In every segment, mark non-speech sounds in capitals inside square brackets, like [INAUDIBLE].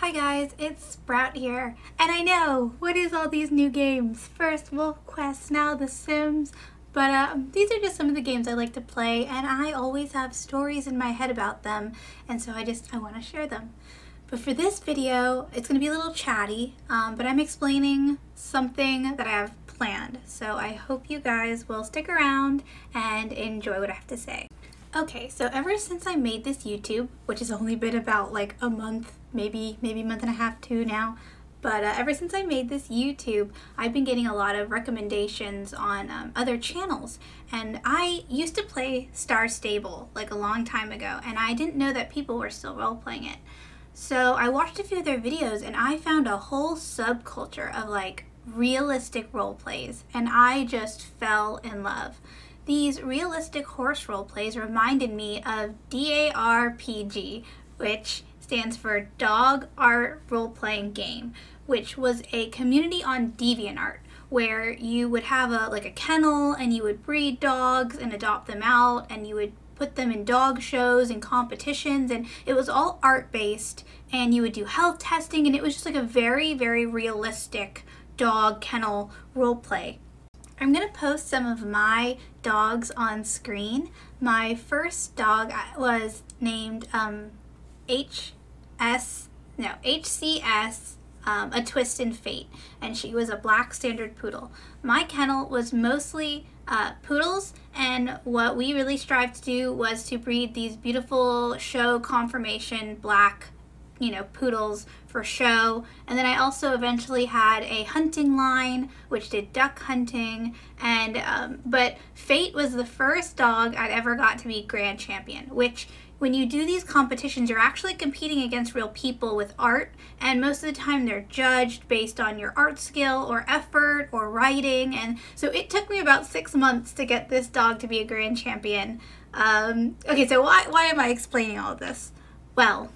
Hi guys, it's Sprout here, and I know, what is all these new games? First Wolf Quest, now The Sims, but um, these are just some of the games I like to play, and I always have stories in my head about them, and so I just, I want to share them. But for this video, it's going to be a little chatty, um, but I'm explaining something that I have planned, so I hope you guys will stick around and enjoy what I have to say. Okay, so ever since I made this YouTube, which has only been about like a month, maybe maybe a month and a half, two now, but uh, ever since I made this YouTube, I've been getting a lot of recommendations on um, other channels. And I used to play Star Stable like a long time ago, and I didn't know that people were still role playing it. So I watched a few of their videos, and I found a whole subculture of like realistic role plays, and I just fell in love. These realistic horse role plays reminded me of DARPG, which stands for Dog Art Role Playing Game, which was a community on DeviantArt where you would have a like a kennel and you would breed dogs and adopt them out and you would put them in dog shows and competitions and it was all art based and you would do health testing and it was just like a very very realistic dog kennel role play I'm going to post some of my dogs on screen. My first dog was named um, HS, no, HCS, um, A Twist in Fate, and she was a black standard poodle. My kennel was mostly uh, poodles, and what we really strived to do was to breed these beautiful show conformation black you know, poodles for show. And then I also eventually had a hunting line, which did duck hunting. And, um, but Fate was the first dog I'd ever got to be grand champion, which when you do these competitions, you're actually competing against real people with art, and most of the time they're judged based on your art skill or effort or writing. And so it took me about six months to get this dog to be a grand champion. Um, okay, so why, why am I explaining all this? Well,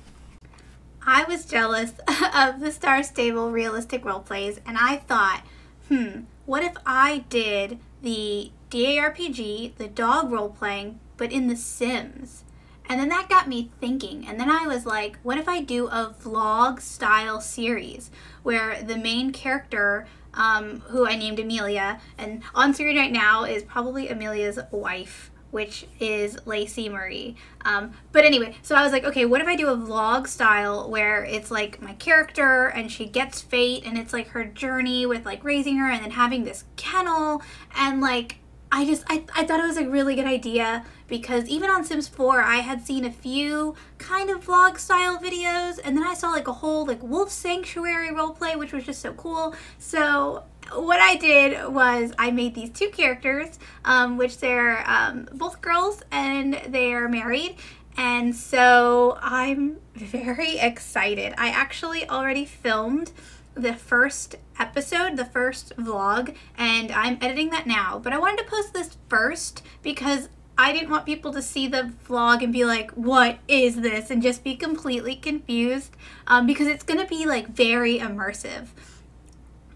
I was jealous [LAUGHS] of the Star Stable realistic role plays, and I thought, hmm, what if I did the DARPG, the dog role playing, but in The Sims? And then that got me thinking. And then I was like, what if I do a vlog style series where the main character, um, who I named Amelia, and on screen right now is probably Amelia's wife which is Lacey Marie. Um, but anyway, so I was like, okay, what if I do a vlog style where it's like my character and she gets fate and it's like her journey with like raising her and then having this kennel and like I just I, I thought it was a really good idea because even on Sims 4 I had seen a few kind of vlog style videos and then I saw like a whole like wolf sanctuary roleplay which was just so cool. So what I did was I made these two characters, um, which they're um, both girls and they are married. And so I'm [LAUGHS] very excited. I actually already filmed the first episode, the first vlog, and I'm editing that now. But I wanted to post this first because I didn't want people to see the vlog and be like, what is this? And just be completely confused um, because it's going to be like very immersive.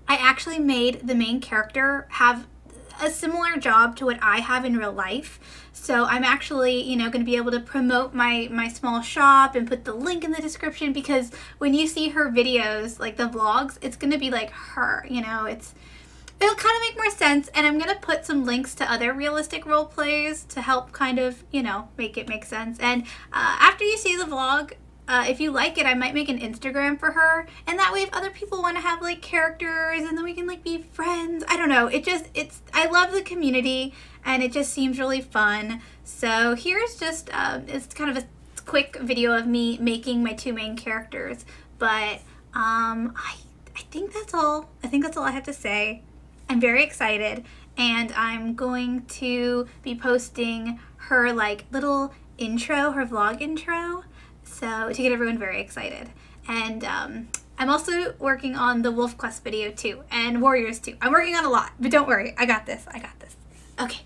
I actually made the main character have a similar job to what I have in real life. So I'm actually, you know, going to be able to promote my my small shop and put the link in the description because when you see her videos, like the vlogs, it's going to be like her, you know, it's it'll kind of make more sense and I'm going to put some links to other realistic role plays to help kind of, you know, make it make sense. And uh, after you see the vlog, uh, if you like it, I might make an Instagram for her. And that way, if other people want to have like characters and then we can like be friends. I don't know. It just, it's, I love the community and it just seems really fun. So here's just, um, it's kind of a quick video of me making my two main characters. But um, I, I think that's all. I think that's all I have to say. I'm very excited and I'm going to be posting her like little intro, her vlog intro so to get everyone very excited. And um, I'm also working on the Wolf Quest video too, and Warriors too. I'm working on a lot, but don't worry, I got this, I got this. Okay,